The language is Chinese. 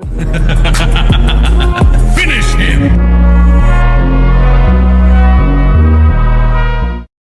哈哈哈哈哈哈